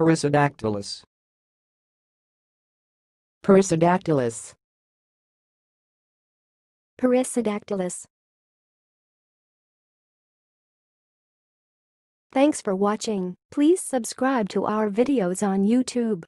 Perissodactylus. Perissodactylus. Perissodactylus. Thanks for watching. Please subscribe to our videos on YouTube.